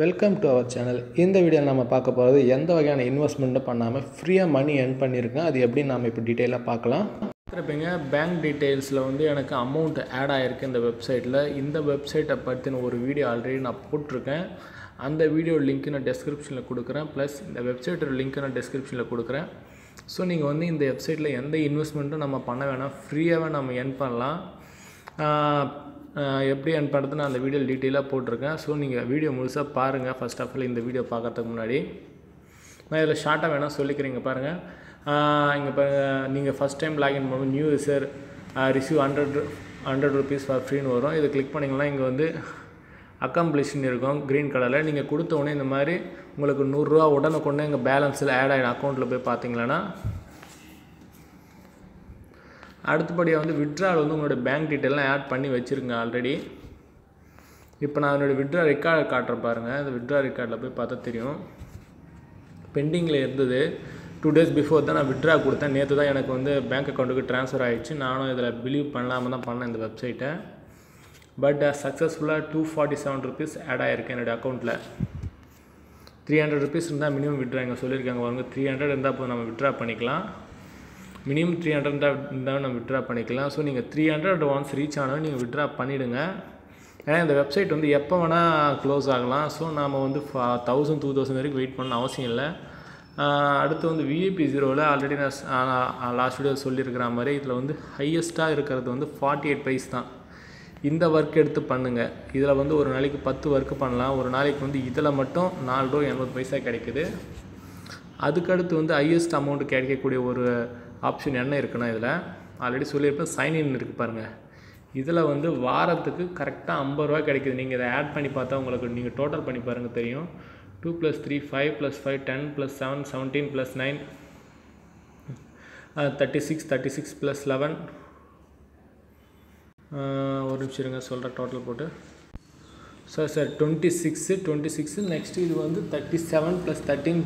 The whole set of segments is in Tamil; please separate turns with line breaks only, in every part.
வெல்கம் டு அவர் சேனல் இந்த வீடியோவில் நம்ம பார்க்க போகிறது எந்த வகையான இன்வெஸ்ட்மெண்ட்டும் பண்ணாமல் ஃப்ரீயாக மணி earn பண்ணியிருக்கேன் அது எப்படி நம்ம இப்போ டீட்டெயிலாக பார்க்கலாம்? பார்த்துருப்பீங்க பேங்க் டீட்டெயில்ஸில் வந்து எனக்கு அமௌண்ட் ஆட் ஆகிருக்கு இந்த வெப்சைட்டில் இந்த வெப்சைட்டை பற்றின ஒரு வீடியோ ஆல்ரெடி நான் போட்டிருக்கேன். அந்த வீடியோ லிங்க்கு நான் டெஸ்கிரிப்ஷனில் கொடுக்குறேன். ப்ளஸ் இந்த வெப்சைட்டோட லிங்க் நான் டெஸ்கிரிப்ஷனில் கொடுக்குறேன். ஸோ நீங்கள் வந்து இந்த வெப்சைட்டில் எந்த இன்வெஸ்ட்மெண்ட்டும் நம்ம பண்ண வேணாம். ஃப்ரீயாகவே நம்ம என் பண்ணலாம். எப்படி earn பண்ணுறது நான் அந்த வீடியோ டீட்டெயிலாக போட்டிருக்கேன். ஸோ நீங்கள் வீடியோ முழுசாக பாருங்கள் ஃபஸ்ட் ஆஃப் ஆல் இந்த வீடியோ பார்க்கறதுக்கு முன்னாடி. நான் இதில் ஷார்ட்டாக வேணால் சொல்லிக்கிறீங்க பாருங்கள் இங்கே பாருங்கள் நீங்கள் ஃபஸ்ட் டைம் லாகின் பண்ணும் new user receive hundred hundred rupees for ஃப்ரீன்னு வரும். இதை கிளிக் பண்ணிங்கன்னா இங்கே வந்து அக்கம்ப்ளிஷ்னு இருக்கும் க்ரீன் கலரில் நீங்கள் கொடுத்த உடனே இந்த மாதிரி உங்களுக்கு நூறுரூவா உடனுக்குடனே எங்கள் பேலன்ஸில் ஆட் ஆகிடும் அக்கௌண்ட்டில் போய் பார்த்தீங்களன்னா அடுத்தபடியாக வந்து விட்ரால் வந்து உங்களோட பேங்க் டீட்டெயிலாம் ஆட் பண்ணி வச்சுருங்க ஆல்ரெடி இப்போ நான் என்னோடய விட்ரா ரெக்கார்டு காட்டுறேன் பாருங்கள் அந்த விட்ரா ரெக்கார்டில் போய் பார்த்தா தெரியும். பெண்டிங்கில் இருந்தது. டூ டேஸ் பிஃபோர் தான் நான் விட்ரா கொடுத்தேன். நேற்று தான் எனக்கு வந்து பேங்க் அக்கௌண்ட்டுக்கு ட்ரான்ஸ்ஃபர் ஆகிடுச்சு நானும் இதில் பிலீவ் பண்ணலாமல் தான் பண்ணேன் இந்த வெப்சைட்டை பட் சக்ஸஸ்ஃபுல்லாக two forty seven rupees add ஆகிருக்கு என்னோடய அக்கௌண்ட்டில் த்ரீ ஹண்ட்ரட் ருபீஸ் இருந்தால் மினிமம் விட்ரா இங்கே சொல்லியிருக்காங்க பாருங்க. த்ரீ ஹண்ட்ரட் இருந்தால் போதும் நம்ம விட்ரா பண்ணிக்கலாம். மினிமம் த்ரீ ஹண்ட்ரட் இருந்தால் நம்ம விட்ரா பண்ணிக்கலாம். ஸோ நீங்கள் த்ரீ ஹண்ட்ரட் ஒன்ஸ் ரீச் ஆனாலும் நீங்கள் விட்ரா பண்ணிவிடுங்க ஏன்னா இந்த வெப்சைட் வந்து எப்போ வேணால் க்ளோஸ் ஆகலாம். ஸோ நாம் வந்து தௌசண்ட் டூ தௌசண்ட் வரைக்கும் வெயிட் பண்ண அவசியம் இல்லை. அடுத்து வந்து விஐபி ஜீரோவில் ஆல்ரெடி நான் லாஸ்ட் வீடியோ சொல்லியிருக்கிற மாதிரி இதில் வந்து ஹையஸ்ட்டாக இருக்கிறது வந்து ஃபார்ட்டி எயிட் ப்ரைஸ் தான். இந்த ஒர்க் எடுத்து பண்ணுங்கள் இதில் வந்து ஒரு நாளைக்கு பத்து ஒர்க்கு பண்ணலாம். ஒரு நாளைக்கு வந்து இதில் மட்டும் நாலு ரூபா எண்பது பைசா கிடைக்குது. அதுக்கடுத்து வந்து ஹையஸ்ட் அமௌண்ட் கிடைக்கக்கூடிய ஒரு ஆப்ஷன் என்ன இருக்குன்னா இதில் ஆல்ரெடி சொல்லியிருப்பேன் சைன்இன் இருக்குது பாருங்கள் இதில் வந்து வாரத்துக்கு கரெக்டாக ஐம்பது ரூபா கிடைக்குது. நீங்கள் இதை ஆட் பண்ணி பார்த்தா உங்களுக்கு நீங்கள் டோட்டல் பண்ணி பாருங்கள் தெரியும். Two plus three five plus five ten plus seven seventeen plus nine thirty six thirty six plus eleven ஒரு நிமிஷம் இருங்க சொல்கிறேன் டோட்டல் போட்டு. Sir sir twenty six twenty six next இது வந்து thirty seven plus thirteen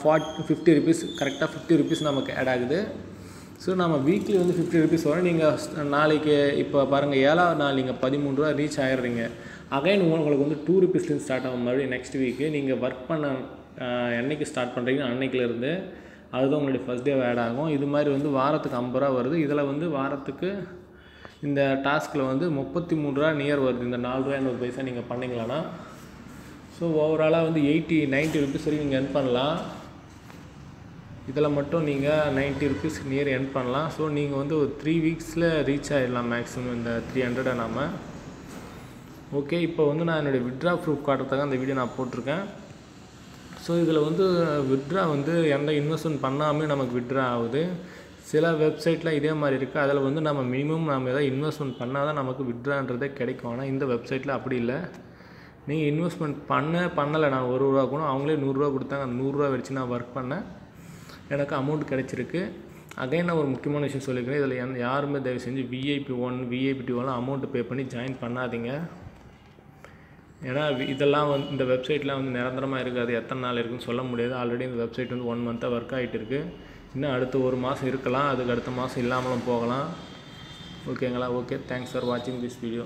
forty fifty rupees கரெக்டாக ஃபிஃப்டி ருபீஸ் நமக்கு ஆட் ஆகுது. ஸோ நம்ம வீக்லி வந்து ஃபிஃப்டி ருபீஸ் வரும். நீங்கள் நாளைக்கு இப்போ பாருங்கள் ஏழாவது நாள் நீங்கள் பதிமூணு ரூபா ரீச் ஆகிடுறீங்க அகைன் உங்களுக்கு வந்து டூ ருபீஸ்லேருந்து ஸ்டார்ட் ஆகும். மறுபடியும் நெக்ஸ்ட் வீக்கு நீங்கள் ஒர்க் பண்ண என்றைக்கு என்னைக்கு ஸ்டார்ட் பண்ணுறீங்க அன்னைக்குலேருந்து அதுதான் உங்களுடைய ஃபஸ்ட் டே ஆட் ஆகும். இது மாதிரி வந்து வாரத்துக்கு ஐம்பது ரூபா வருது. இதில் வந்து வாரத்துக்கு இந்த டாஸ்கில் வந்து முப்பத்தி மூணு ரூபா நியர் வருது. இந்த நாலு ரூபா எண்பது பைசா நீங்கள் பண்ணிங்களான்னா. ஸோ ஓவராலாக வந்து எயிட்டி நைன்ட்டி ருபீஸ் வரைக்கும் நீங்கள் எர்ன் பண்ணலாம். இதில் மட்டும் நீங்கள் நைன்ட்டி ருபீஸ் நியர் எர்ன் பண்ணலாம். ஸோ நீங்கள் வந்து ஒரு த்ரீ வீக்ஸில் ரீச் ஆகிடலாம் மேக்ஸிமம் இந்த த்ரீ ஹண்ட்ரடை நாம. ஓகே இப்போ வந்து நான் என்னுடைய விட்ரா ப்ரூஃப் காட்டுறதுக்காக அந்த வீடியோ நான் போட்டிருக்கேன். ஸோ இதில் வந்து விட்ரா வந்து எந்த இன்வெஸ்ட்மெண்ட் பண்ணாமே நமக்கு விட்ரா ஆகுது. சில வெப்சைட்டில் இதே மாதிரி இருக்குது அதில் வந்து நம்ம மினிமம் நம்ம எதாவது இன்வெஸ்ட்மெண்ட் பண்ணால் தான் நமக்கு விட்ரான்றதே கிடைக்கும். ஆனால் இந்த வெப்சைட்டில் அப்படி இல்லை. நீங்கள் இன்வெஸ்ட்மெண்ட் பண்ண பண்ணலை. நான் ஒரு ரூபா கூட அவங்களே நூறுரூவா கொடுத்தாங்க. அந்த நூறுரூவா வச்சு நான் ஒர்க் பண்ணேன். எனக்கு அமௌண்ட் கிடச்சிருக்கு. அகைன் நான் ஒரு முக்கியமான விஷயம் சொல்லிக்கிறேன். இதில் எந்த யாருமே தயவு செஞ்சு விஐபி ஒன் விஐபி டூவெல்லாம் அமௌண்ட் பே பண்ணி ஜாயின் பண்ணாதீங்க. ஏன்னா இதெல்லாம் வந்து இந்த வெப்சைட்லாம் வந்து நிரந்தரமாக இருக்காது. எத்தனை நாள் இருக்குன்னு சொல்ல முடியாது. ஆல்ரெடி இந்த வெப்சைட் வந்து ஒன் மந்த்தாக ஒர்க் ஆகிட்டு இருக்குது இன்னும் அடுத்த ஒரு மாதம் இருக்கலாம் அதுக்கு அடுத்த மாதம் இல்லாமலும் போகலாம். ஓகேங்களா ஓகே தேங்க்ஸ் ஃபார் வாட்சிங் திஸ் வீடியோ